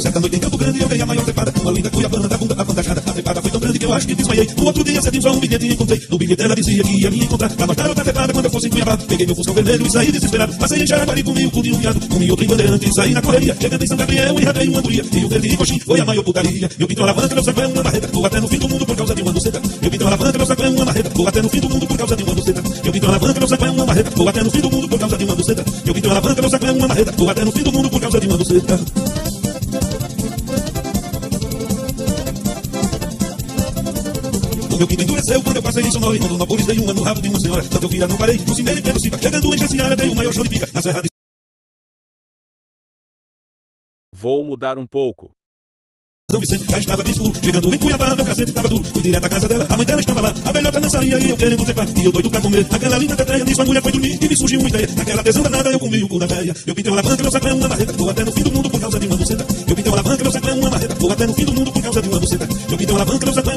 Certa noite em Campo Grande eu dei a maior trepada. Uma linda cuiabana da bunda avantajada. A trepada foi tão grande que eu acho que desmaiei. No outro dia cedinho só um bilhete encontrei. No bilhete ela dizia que ia me encontrar. Pra nós dar outra trepada quando eu fosse em Cuiabá. Peguei meu fuscão vermelho e saí desesperado. Passei em Jaraguari, comi o cu de um viado. Comi outro em Bandeirante e saí na correria. Chegando em São Gabriel e ratei uma guria. E o verde e coxim foi a maior putaria. Meu pinto alavanca, meu saco é uma marreta. Vou até no fim do mundo por causa de uma doceta. Meu pinto alavanca, meu saco é uma marreta. Vou até no fim do mundo por causa de uma doceta. Meu pinto alavanca, meu saco é uma marreta. Vou até no fim do mundo por causa de uma doceta. Meu pinto alavanca, meu saco é uma marreta. Vou até no fim do mundo por causa de uma doceta. Meu pinto endureceu quando eu passei em Sonora. E quando Nápoles dei uma no rabo de uma senhora. Tanto eu vira, não parei. No cimeiro pelo Cipa. Chegando em Jaciara, dei o maior show de pica. Na Serra de Vou mudar um pouco. São Vicente já estava bem escuro. Chegando em Cuiabá, meu cacete estava duro. Fui direto à casa dela, a mãe dela estava lá. A velhota dançaria e eu querendo trepar. E eu doido pra comer. Aquela linda tetreia, nisso a mulher foi dormir. E me surgiu uma ideia. Naquela tesão danada, eu comi o cu da velha. Eu pintei uma alavanca, meu saco é uma marreta. Vou até no fim do mundo por causa de uma buceta. Eu pintei uma alavanca, meu saco é uma marreta. Vou até no fim do mundo por causa de uma buceta. Eu pintei uma alavanca, meu é uma